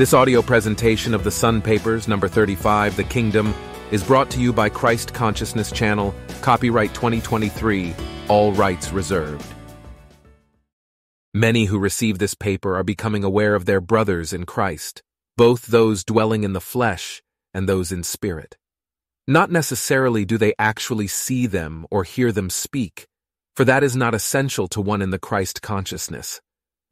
This audio presentation of the Sun Papers, number 35, The Kingdom, is brought to you by Christ Consciousness Channel, copyright 2023, all rights reserved. Many who receive this paper are becoming aware of their brothers in Christ, both those dwelling in the flesh and those in spirit. Not necessarily do they actually see them or hear them speak, for that is not essential to one in the Christ consciousness.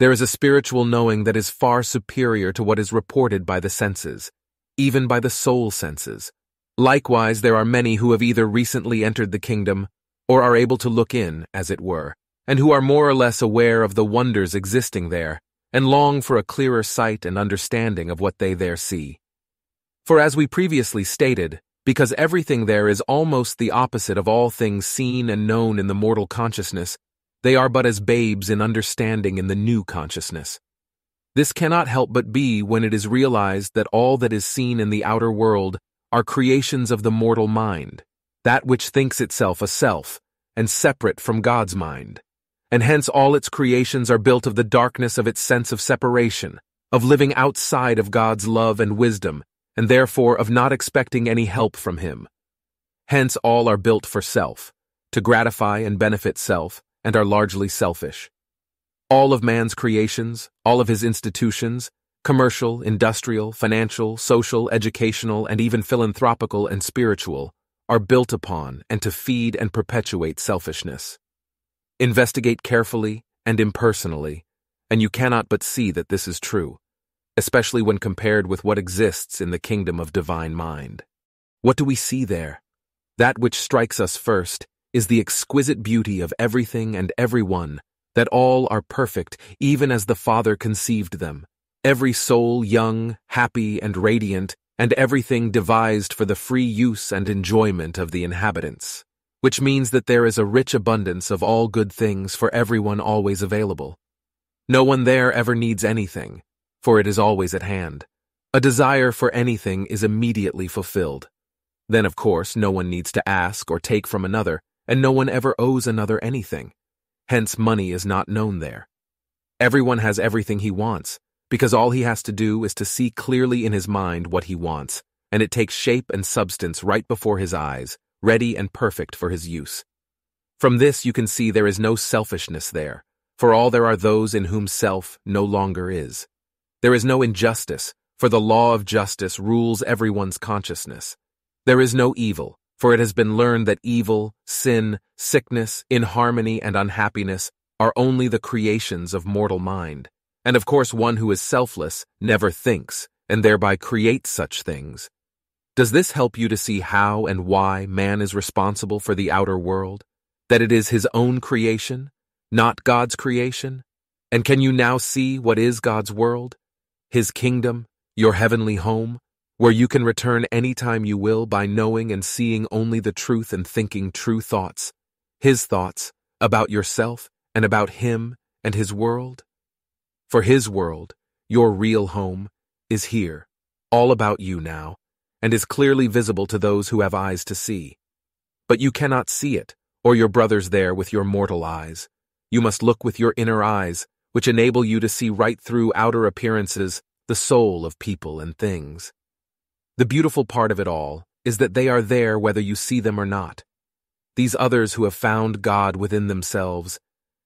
There is a spiritual knowing that is far superior to what is reported by the senses, even by the soul senses. Likewise, there are many who have either recently entered the kingdom or are able to look in, as it were, and who are more or less aware of the wonders existing there and long for a clearer sight and understanding of what they there see. For as we previously stated, because everything there is almost the opposite of all things seen and known in the mortal consciousness, they are but as babes in understanding in the new consciousness. This cannot help but be when it is realized that all that is seen in the outer world are creations of the mortal mind, that which thinks itself a self, and separate from God's mind. And hence all its creations are built of the darkness of its sense of separation, of living outside of God's love and wisdom, and therefore of not expecting any help from Him. Hence all are built for self, to gratify and benefit self, and are largely selfish. All of man's creations, all of his institutions, commercial, industrial, financial, social, educational, and even philanthropical and spiritual, are built upon and to feed and perpetuate selfishness. Investigate carefully and impersonally, and you cannot but see that this is true, especially when compared with what exists in the kingdom of divine mind. What do we see there? That which strikes us first is the exquisite beauty of everything and everyone, that all are perfect, even as the Father conceived them, every soul young, happy, and radiant, and everything devised for the free use and enjoyment of the inhabitants, which means that there is a rich abundance of all good things for everyone always available. No one there ever needs anything, for it is always at hand. A desire for anything is immediately fulfilled. Then, of course, no one needs to ask or take from another, and no one ever owes another anything. Hence, money is not known there. Everyone has everything he wants, because all he has to do is to see clearly in his mind what he wants, and it takes shape and substance right before his eyes, ready and perfect for his use. From this you can see there is no selfishness there, for all there are those in whom self no longer is. There is no injustice, for the law of justice rules everyone's consciousness. There is no evil, for it has been learned that evil, sin, sickness, inharmony, and unhappiness are only the creations of mortal mind. And of course, one who is selfless never thinks, and thereby creates such things. Does this help you to see how and why man is responsible for the outer world? That it is his own creation, not God's creation? And can you now see what is God's world? His kingdom, your heavenly home? Where you can return any time you will by knowing and seeing only the truth and thinking true thoughts, His thoughts, about yourself and about Him and His world? For His world, your real home, is here, all about you now, and is clearly visible to those who have eyes to see. But you cannot see it, or your brothers there with your mortal eyes. You must look with your inner eyes, which enable you to see right through outer appearances the soul of people and things. The beautiful part of it all is that they are there whether you see them or not. These others who have found God within themselves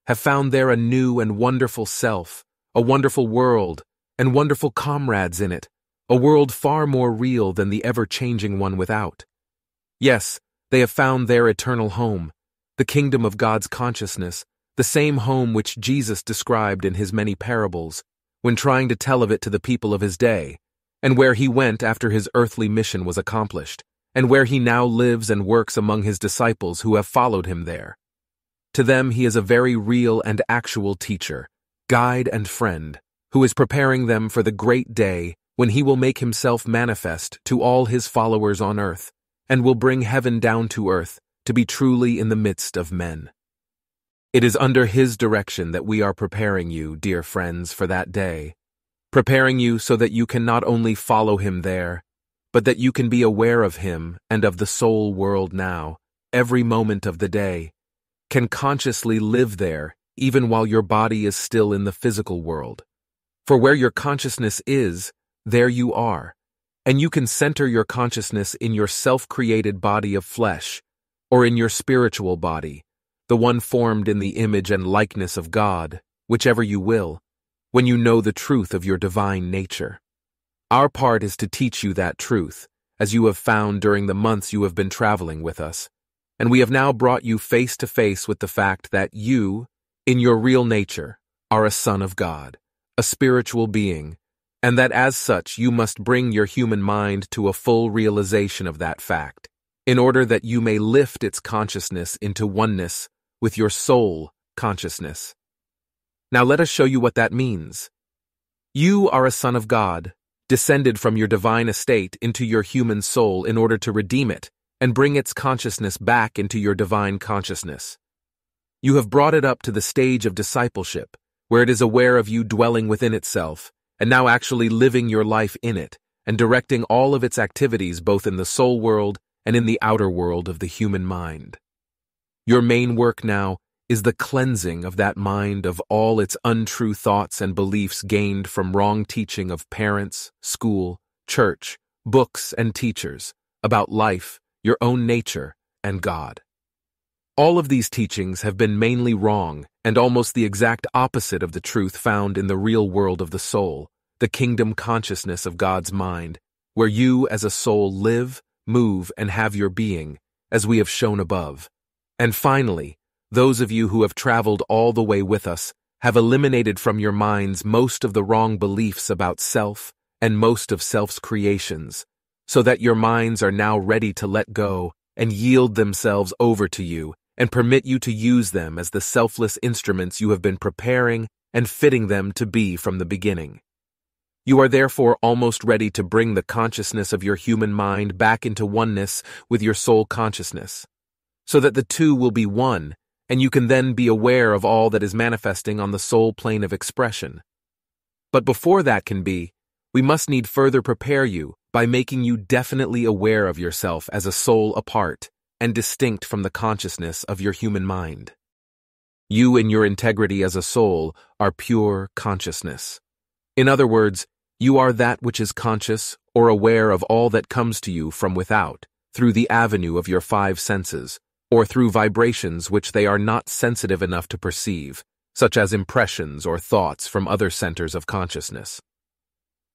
have found there a new and wonderful self, a wonderful world, and wonderful comrades in it, a world far more real than the ever-changing one without. Yes, they have found their eternal home, the kingdom of God's consciousness, the same home which Jesus described in his many parables, when trying to tell of it to the people of his day, and where he went after his earthly mission was accomplished, and where he now lives and works among his disciples who have followed him there. To them he is a very real and actual teacher, guide and friend, who is preparing them for the great day when he will make himself manifest to all his followers on earth, and will bring heaven down to earth to be truly in the midst of men. It is under his direction that we are preparing you, dear friends, for that day, preparing you so that you can not only follow him there, but that you can be aware of him and of the soul world now, every moment of the day, can consciously live there even while your body is still in the physical world. For where your consciousness is, there you are, and you can center your consciousness in your self-created body of flesh, or in your spiritual body, the one formed in the image and likeness of God, whichever you will, when you know the truth of your divine nature. Our part is to teach you that truth, as you have found during the months you have been traveling with us, and we have now brought you face to face with the fact that you, in your real nature, are a son of God, a spiritual being, and that as such you must bring your human mind to a full realization of that fact, in order that you may lift its consciousness into oneness with your soul consciousness. Now let us show you what that means. You are a son of God, descended from your divine estate into your human soul in order to redeem it and bring its consciousness back into your divine consciousness. You have brought it up to the stage of discipleship, where it is aware of you dwelling within itself and now actually living your life in it, and directing all of its activities both in the soul world and in the outer world of the human mind. Your main work now is the cleansing of that mind of all its untrue thoughts and beliefs gained from wrong teaching of parents, school, church, books, and teachers about life, your own nature, and God. All of these teachings have been mainly wrong and almost the exact opposite of the truth found in the real world of the soul, the kingdom consciousness of God's mind, where you as a soul live, move, and have your being, as we have shown above. And finally, those of you who have traveled all the way with us have eliminated from your minds most of the wrong beliefs about self and most of self's creations, so that your minds are now ready to let go and yield themselves over to you and permit you to use them as the selfless instruments you have been preparing and fitting them to be from the beginning. You are therefore almost ready to bring the consciousness of your human mind back into oneness with your soul consciousness, so that the two will be one, and you can then be aware of all that is manifesting on the soul plane of expression. But before that can be, we must need further prepare you by making you definitely aware of yourself as a soul apart and distinct from the consciousness of your human mind. You in your integrity as a soul are pure consciousness. In other words, you are that which is conscious or aware of all that comes to you from without, through the avenue of your five senses, or through vibrations which they are not sensitive enough to perceive, such as impressions or thoughts from other centers of consciousness.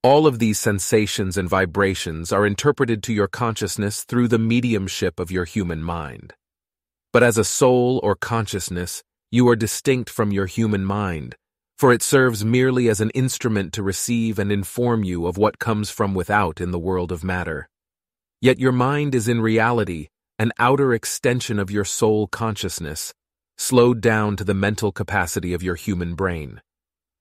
All of these sensations and vibrations are interpreted to your consciousness through the mediumship of your human mind. But as a soul or consciousness, you are distinct from your human mind, for it serves merely as an instrument to receive and inform you of what comes from without in the world of matter. Yet your mind is in reality an outer extension of your soul consciousness, slowed down to the mental capacity of your human brain.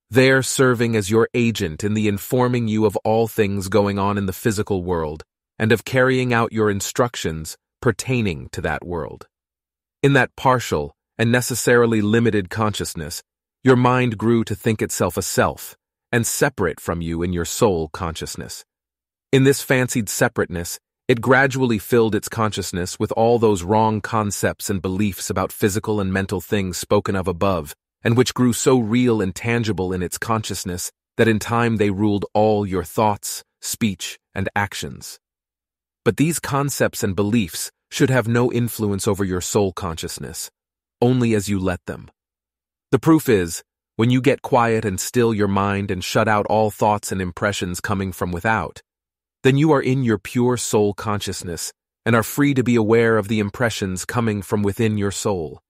There serving as your agent in the informing you of all things going on in the physical world and of carrying out your instructions pertaining to that world. In that partial and necessarily limited consciousness, your mind grew to think itself a self, and separate from you in your soul consciousness. In this fancied separateness, it gradually filled its consciousness with all those wrong concepts and beliefs about physical and mental things spoken of above, and which grew so real and tangible in its consciousness that in time they ruled all your thoughts, speech, and actions. But these concepts and beliefs should have no influence over your soul consciousness, only as you let them. The proof is, when you get quiet and still your mind and shut out all thoughts and impressions coming from without, then you are in your pure soul consciousness and are free to be aware of the impressions coming from within your soul.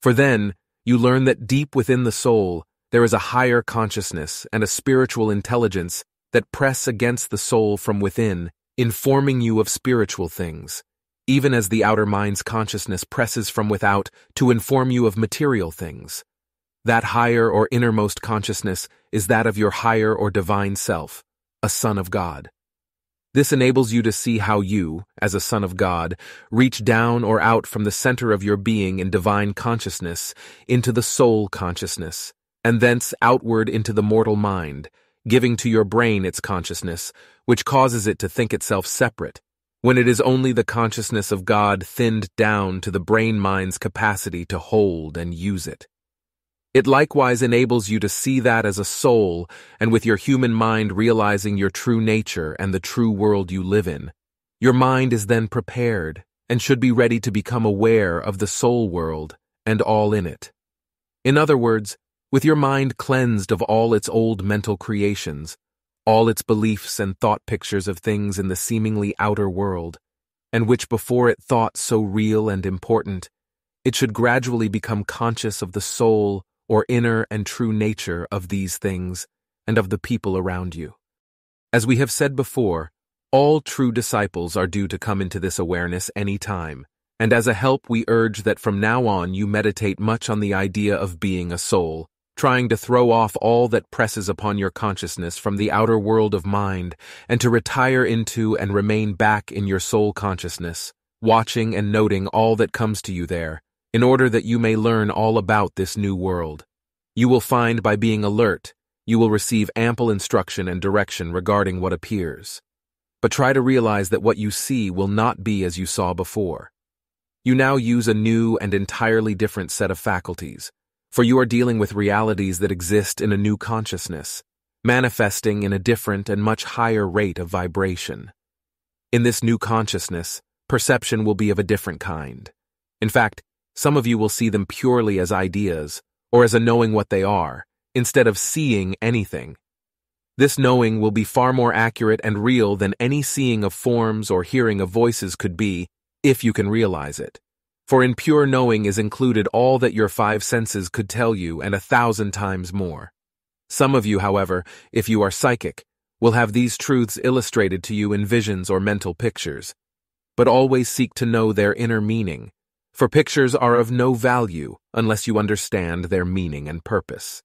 For then, you learn that deep within the soul, there is a higher consciousness and a spiritual intelligence that press against the soul from within, informing you of spiritual things, even as the outer mind's consciousness presses from without to inform you of material things. That higher or innermost consciousness is that of your higher or divine self, a son of God. This enables you to see how you, as a son of God, reach down or out from the center of your being in divine consciousness into the soul consciousness, and thence outward into the mortal mind, giving to your brain its consciousness, which causes it to think itself separate, when it is only the consciousness of God thinned down to the brain mind's capacity to hold and use it. It likewise enables you to see that as a soul, and with your human mind realizing your true nature and the true world you live in. Your mind is then prepared and should be ready to become aware of the soul world and all in it. In other words, with your mind cleansed of all its old mental creations, all its beliefs and thought pictures of things in the seemingly outer world, and which before it thought so real and important, it should gradually become conscious of the soul or inner and true nature of these things and of the people around you. As we have said before, all true disciples are due to come into this awareness any time, and as a help we urge that from now on you meditate much on the idea of being a soul, trying to throw off all that presses upon your consciousness from the outer world of mind and to retire into and remain back in your soul consciousness, watching and noting all that comes to you there, in order that you may learn all about this new world. You will find by being alert, you will receive ample instruction and direction regarding what appears. But try to realize that what you see will not be as you saw before. You now use a new and entirely different set of faculties, for you are dealing with realities that exist in a new consciousness, manifesting in a different and much higher rate of vibration. In this new consciousness, perception will be of a different kind. In fact, some of you will see them purely as ideas, or as a knowing what they are, instead of seeing anything. This knowing will be far more accurate and real than any seeing of forms or hearing of voices could be, if you can realize it. For in pure knowing is included all that your five senses could tell you and a thousand times more. Some of you, however, if you are psychic, will have these truths illustrated to you in visions or mental pictures. But always seek to know their inner meaning, for pictures are of no value unless you understand their meaning and purpose.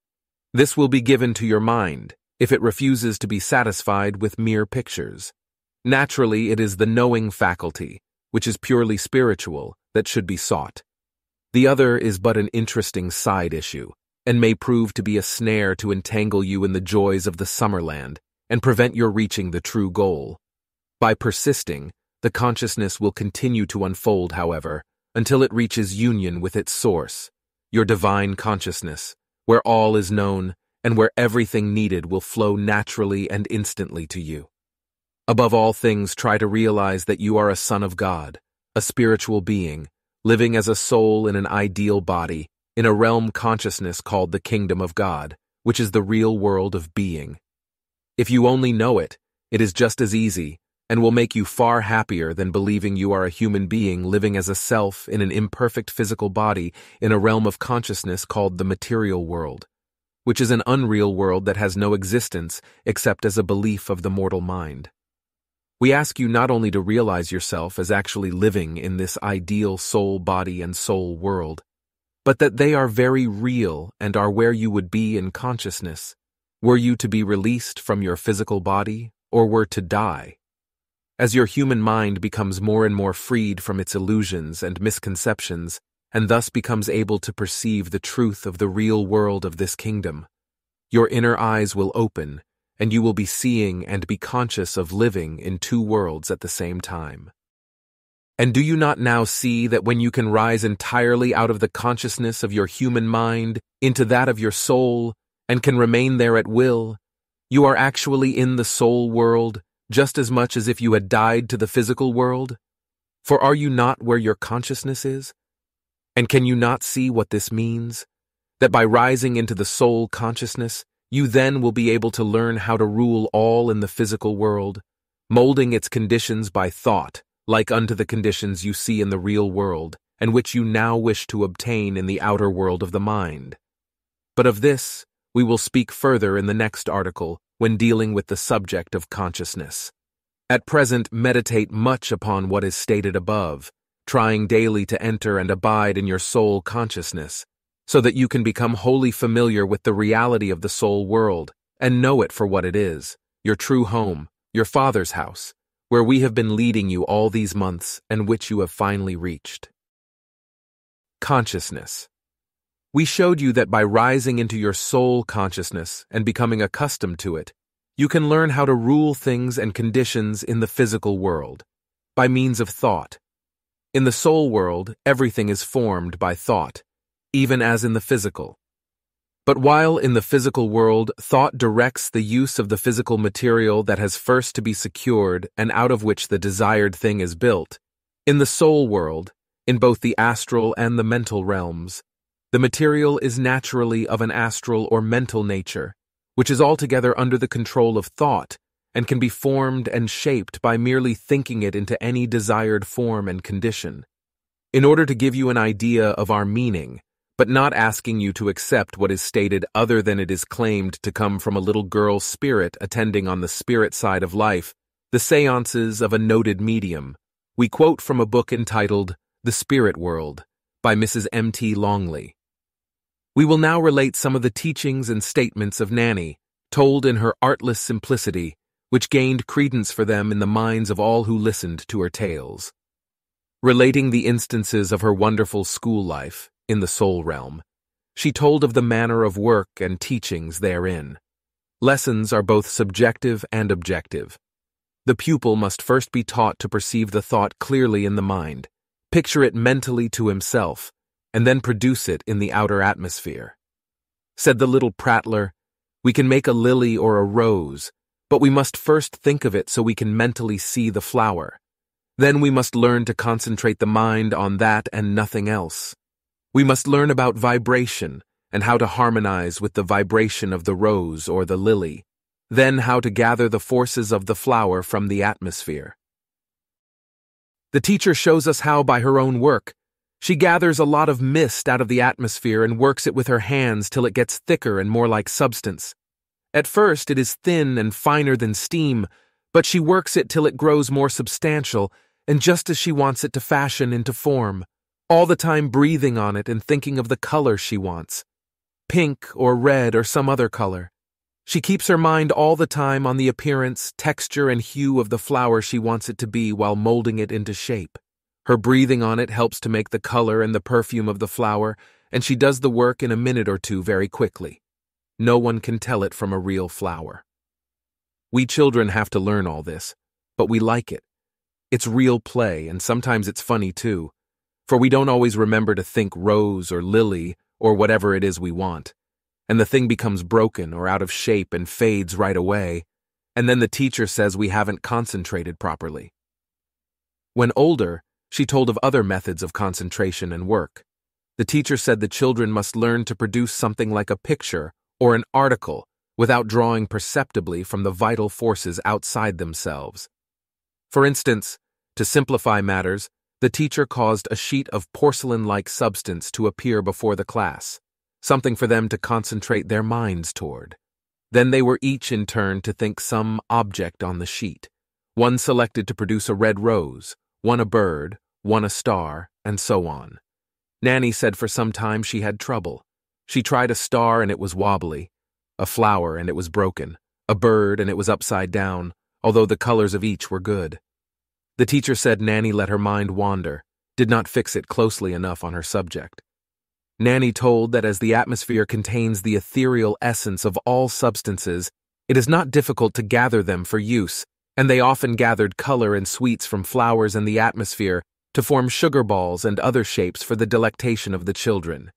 This will be given to your mind if it refuses to be satisfied with mere pictures. Naturally, it is the knowing faculty, which is purely spiritual, that should be sought. The other is but an interesting side issue, and may prove to be a snare to entangle you in the joys of the summerland and prevent your reaching the true goal. By persisting, the consciousness will continue to unfold, however, until it reaches union with its source, your divine consciousness, where all is known and where everything needed will flow naturally and instantly to you. Above all things, try to realize that you are a son of God, a spiritual being, living as a soul in an ideal body, in a realm consciousness called the kingdom of God, which is the real world of being. If you only know it, it is just as easy, and will make you far happier than believing you are a human being living as a self in an imperfect physical body in a realm of consciousness called the material world, which is an unreal world that has no existence except as a belief of the mortal mind. We ask you not only to realize yourself as actually living in this ideal soul body and soul world, but that they are very real and are where you would be in consciousness, were you to be released from your physical body or were to die. As your human mind becomes more and more freed from its illusions and misconceptions, and thus becomes able to perceive the truth of the real world of this kingdom, your inner eyes will open, and you will be seeing and be conscious of living in two worlds at the same time. And do you not now see that when you can rise entirely out of the consciousness of your human mind into that of your soul, and can remain there at will, you are actually in the soul world just as much as if you had died to the physical world? For are you not where your consciousness is? And can you not see what this means? That by rising into the soul consciousness, you then will be able to learn how to rule all in the physical world, molding its conditions by thought, like unto the conditions you see in the real world, and which you now wish to obtain in the outer world of the mind. But of this, we will speak further in the next article, when dealing with the subject of consciousness. At present, meditate much upon what is stated above, trying daily to enter and abide in your soul consciousness, so that you can become wholly familiar with the reality of the soul world and know it for what it is, your true home, your Father's house, where we have been leading you all these months and which you have finally reached. Consciousness. We showed you that by rising into your soul consciousness and becoming accustomed to it, you can learn how to rule things and conditions in the physical world by means of thought. In the soul world, everything is formed by thought, even as in the physical. But while in the physical world, thought directs the use of the physical material that has first to be secured and out of which the desired thing is built, in the soul world, in both the astral and the mental realms, the material is naturally of an astral or mental nature, which is altogether under the control of thought and can be formed and shaped by merely thinking it into any desired form and condition. In order to give you an idea of our meaning, but not asking you to accept what is stated other than it is claimed to come from a little girl's spirit attending on the spirit side of life, the seances of a noted medium, we quote from a book entitled The Spirit World by Mrs. M. T. Longley. We will now relate some of the teachings and statements of Nanny, told in her artless simplicity, which gained credence for them in the minds of all who listened to her tales. Relating the instances of her wonderful school life, in the soul realm. She told of the manner of work and teachings therein. Lessons are both subjective and objective. The pupil must first be taught to perceive the thought clearly in the mind, picture it mentally to himself, and then produce it in the outer atmosphere. Said the little prattler, We can make a lily or a rose, but we must first think of it so we can mentally see the flower. Then we must learn to concentrate the mind on that and nothing else. We must learn about vibration and how to harmonize with the vibration of the rose or the lily, then how to gather the forces of the flower from the atmosphere. The teacher shows us how by her own work. She gathers a lot of mist out of the atmosphere and works it with her hands till it gets thicker and more like substance. At first, it is thin and finer than steam, but she works it till it grows more substantial and just as she wants it to fashion into form all the time breathing on it and thinking of the color she wants pink or red or some other color. She keeps her mind all the time on the appearance, texture, and hue of the flower she wants it to be while molding it into shape. Her breathing on it helps to make the color and the perfume of the flower, and she does the work in a minute or two very quickly. No one can tell it from a real flower. We children have to learn all this, but we like it. It's real play, and sometimes it's funny too for we don't always remember to think rose or lily or whatever it is we want, and the thing becomes broken or out of shape and fades right away, and then the teacher says we haven't concentrated properly. When older, she told of other methods of concentration and work. The teacher said the children must learn to produce something like a picture or an article without drawing perceptibly from the vital forces outside themselves. For instance, to simplify matters, the teacher caused a sheet of porcelain-like substance to appear before the class, something for them to concentrate their minds toward. Then they were each in turn to think some object on the sheet. One selected to produce a red rose, one a bird, one a star, and so on. Nanny said for some time she had trouble. She tried a star and it was wobbly, a flower and it was broken, a bird and it was upside down, although the colors of each were good. The teacher said Nanny let her mind wander, did not fix it closely enough on her subject. Nanny told that as the atmosphere contains the ethereal essence of all substances, it is not difficult to gather them for use, and they often gathered color and sweets from flowers and the atmosphere to form sugar balls and other shapes for the delectation of the children.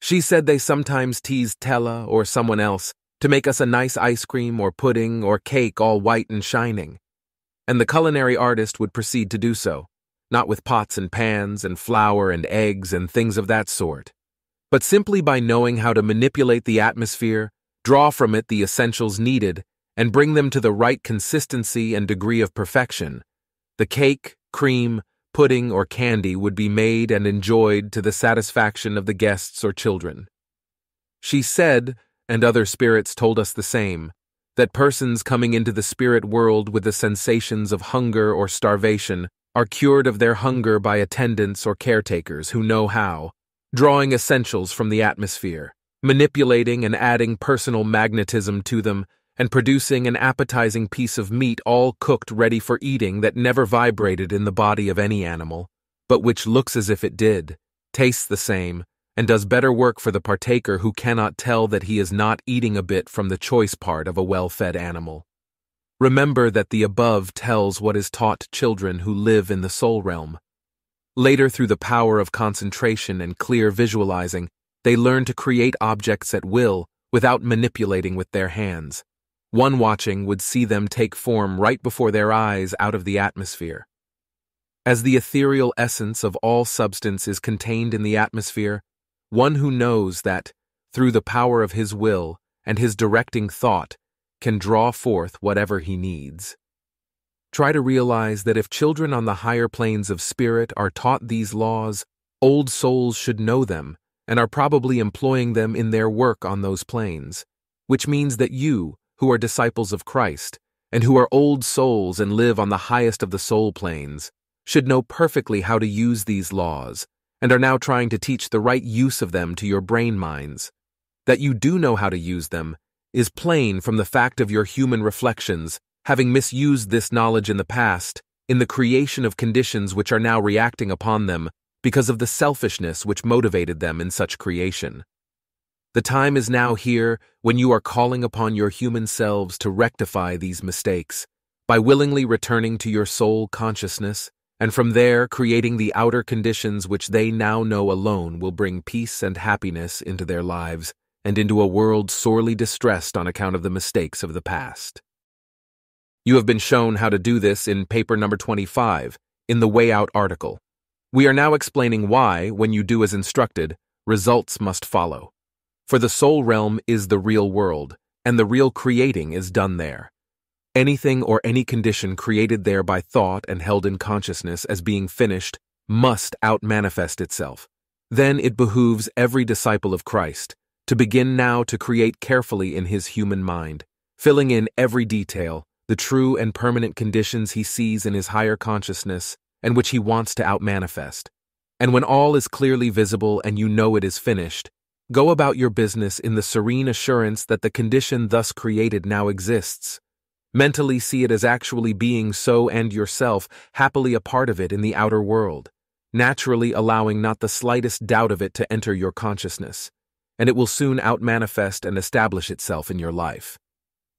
She said they sometimes teased Tella or someone else to make us a nice ice cream or pudding or cake all white and shining and the culinary artist would proceed to do so, not with pots and pans and flour and eggs and things of that sort, but simply by knowing how to manipulate the atmosphere, draw from it the essentials needed, and bring them to the right consistency and degree of perfection, the cake, cream, pudding, or candy would be made and enjoyed to the satisfaction of the guests or children. She said, and other spirits told us the same, that persons coming into the spirit world with the sensations of hunger or starvation are cured of their hunger by attendants or caretakers who know how, drawing essentials from the atmosphere, manipulating and adding personal magnetism to them, and producing an appetizing piece of meat all cooked ready for eating that never vibrated in the body of any animal, but which looks as if it did, tastes the same, and does better work for the partaker who cannot tell that he is not eating a bit from the choice part of a well-fed animal. Remember that the above tells what is taught children who live in the soul realm. Later, through the power of concentration and clear visualizing, they learn to create objects at will without manipulating with their hands. One watching would see them take form right before their eyes out of the atmosphere. As the ethereal essence of all substance is contained in the atmosphere, one who knows that, through the power of his will and his directing thought, can draw forth whatever he needs. Try to realize that if children on the higher planes of spirit are taught these laws, old souls should know them and are probably employing them in their work on those planes, which means that you, who are disciples of Christ, and who are old souls and live on the highest of the soul planes, should know perfectly how to use these laws, and are now trying to teach the right use of them to your brain minds. That you do know how to use them is plain from the fact of your human reflections, having misused this knowledge in the past, in the creation of conditions which are now reacting upon them because of the selfishness which motivated them in such creation. The time is now here when you are calling upon your human selves to rectify these mistakes by willingly returning to your soul consciousness and from there creating the outer conditions which they now know alone will bring peace and happiness into their lives and into a world sorely distressed on account of the mistakes of the past. You have been shown how to do this in paper number 25, in the Way Out article. We are now explaining why, when you do as instructed, results must follow. For the soul realm is the real world, and the real creating is done there. Anything or any condition created there by thought and held in consciousness as being finished must outmanifest itself. Then it behooves every disciple of Christ to begin now to create carefully in his human mind, filling in every detail, the true and permanent conditions he sees in his higher consciousness and which he wants to outmanifest. And when all is clearly visible and you know it is finished, go about your business in the serene assurance that the condition thus created now exists Mentally see it as actually being so and yourself happily a part of it in the outer world, naturally allowing not the slightest doubt of it to enter your consciousness, and it will soon outmanifest and establish itself in your life.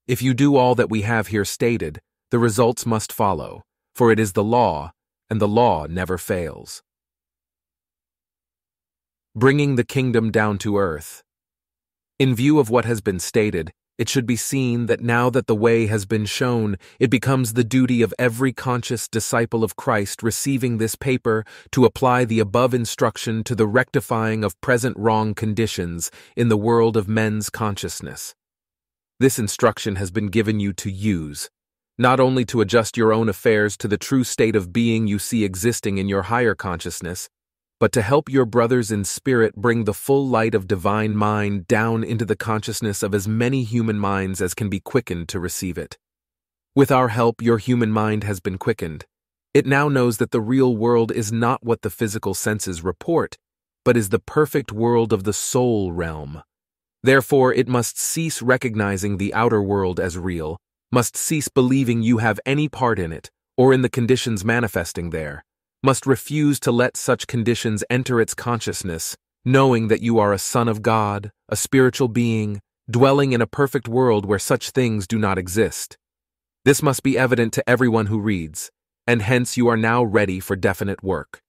If you do all that we have here stated, the results must follow, for it is the law, and the law never fails. Bringing the kingdom down to earth. In view of what has been stated, it should be seen that now that the way has been shown, it becomes the duty of every conscious disciple of Christ receiving this paper to apply the above instruction to the rectifying of present wrong conditions in the world of men's consciousness. This instruction has been given you to use, not only to adjust your own affairs to the true state of being you see existing in your higher consciousness, but to help your brothers in spirit bring the full light of divine mind down into the consciousness of as many human minds as can be quickened to receive it. With our help, your human mind has been quickened. It now knows that the real world is not what the physical senses report, but is the perfect world of the soul realm. Therefore, it must cease recognizing the outer world as real, must cease believing you have any part in it, or in the conditions manifesting there must refuse to let such conditions enter its consciousness, knowing that you are a son of God, a spiritual being, dwelling in a perfect world where such things do not exist. This must be evident to everyone who reads, and hence you are now ready for definite work.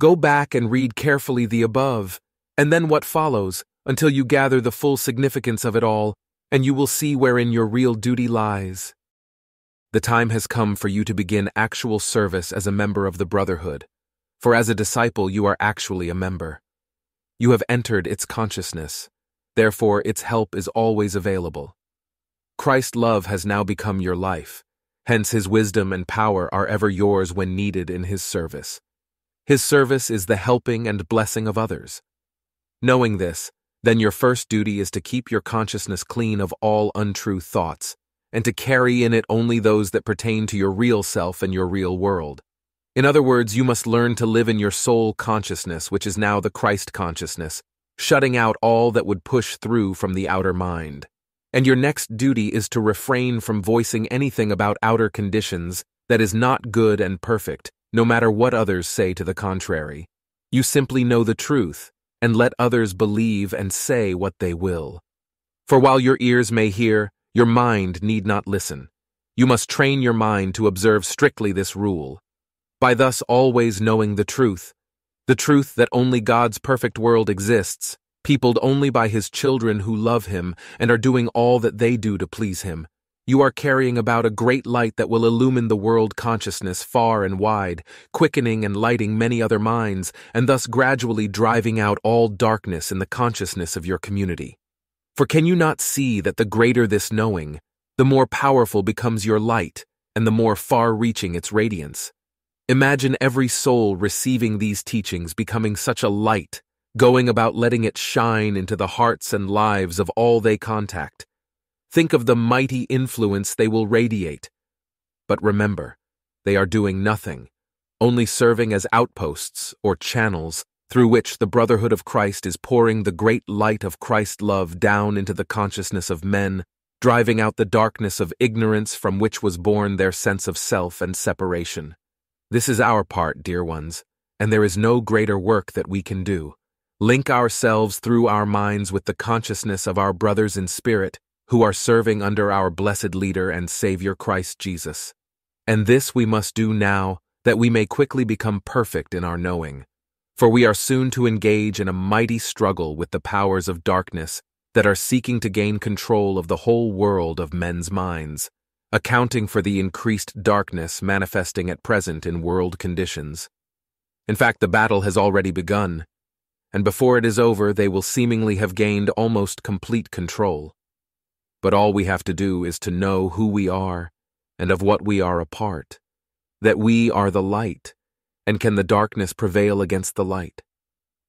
Go back and read carefully the above, and then what follows, until you gather the full significance of it all, and you will see wherein your real duty lies. The time has come for you to begin actual service as a member of the Brotherhood, for as a disciple you are actually a member. You have entered its consciousness, therefore its help is always available. Christ's love has now become your life, hence his wisdom and power are ever yours when needed in his service. His service is the helping and blessing of others. Knowing this, then your first duty is to keep your consciousness clean of all untrue thoughts, and to carry in it only those that pertain to your real self and your real world. In other words, you must learn to live in your soul consciousness, which is now the Christ consciousness, shutting out all that would push through from the outer mind. And your next duty is to refrain from voicing anything about outer conditions that is not good and perfect, no matter what others say to the contrary. You simply know the truth, and let others believe and say what they will. For while your ears may hear, your mind need not listen. You must train your mind to observe strictly this rule. By thus always knowing the truth, the truth that only God's perfect world exists, peopled only by his children who love him and are doing all that they do to please him. You are carrying about a great light that will illumine the world consciousness far and wide, quickening and lighting many other minds, and thus gradually driving out all darkness in the consciousness of your community. For can you not see that the greater this knowing, the more powerful becomes your light, and the more far reaching its radiance? Imagine every soul receiving these teachings becoming such a light, going about letting it shine into the hearts and lives of all they contact Think of the mighty influence they will radiate. But remember, they are doing nothing, only serving as outposts or channels through which the Brotherhood of Christ is pouring the great light of Christ love down into the consciousness of men, driving out the darkness of ignorance from which was born their sense of self and separation. This is our part, dear ones, and there is no greater work that we can do. Link ourselves through our minds with the consciousness of our brothers in spirit who are serving under our blessed leader and Savior Christ Jesus. And this we must do now, that we may quickly become perfect in our knowing. For we are soon to engage in a mighty struggle with the powers of darkness that are seeking to gain control of the whole world of men's minds, accounting for the increased darkness manifesting at present in world conditions. In fact, the battle has already begun, and before it is over, they will seemingly have gained almost complete control. But all we have to do is to know who we are and of what we are a part, that we are the light, and can the darkness prevail against the light?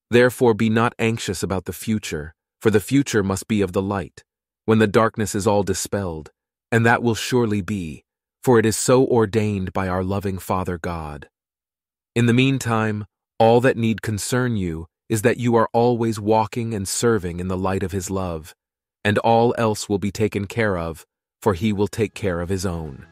Therefore be not anxious about the future, for the future must be of the light, when the darkness is all dispelled, and that will surely be, for it is so ordained by our loving Father God. In the meantime, all that need concern you is that you are always walking and serving in the light of His love, and all else will be taken care of, for he will take care of his own.